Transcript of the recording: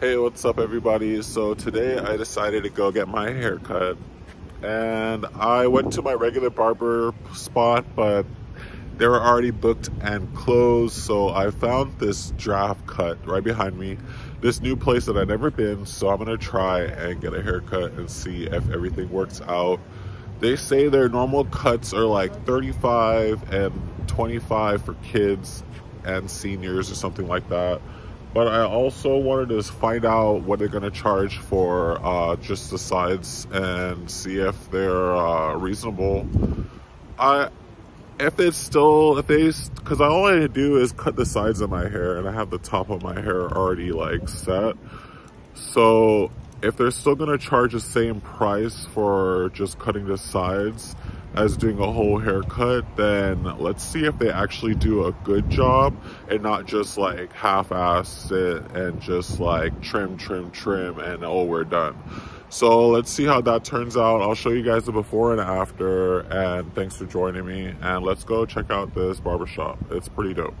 Hey, what's up everybody? So today I decided to go get my hair cut and I went to my regular barber spot but they were already booked and closed so I found this draft cut right behind me. This new place that I've never been so I'm gonna try and get a haircut and see if everything works out. They say their normal cuts are like 35 and 25 for kids and seniors or something like that but I also wanted to find out what they're going to charge for uh, just the sides and see if they're uh, reasonable. I, if it's still, if they, cause all I do is cut the sides of my hair and I have the top of my hair already like set. So if they're still going to charge the same price for just cutting the sides, as doing a whole haircut, then let's see if they actually do a good job and not just like half-ass it and just like trim, trim, trim, and oh, we're done. So let's see how that turns out. I'll show you guys the before and after, and thanks for joining me. And let's go check out this barbershop. It's pretty dope.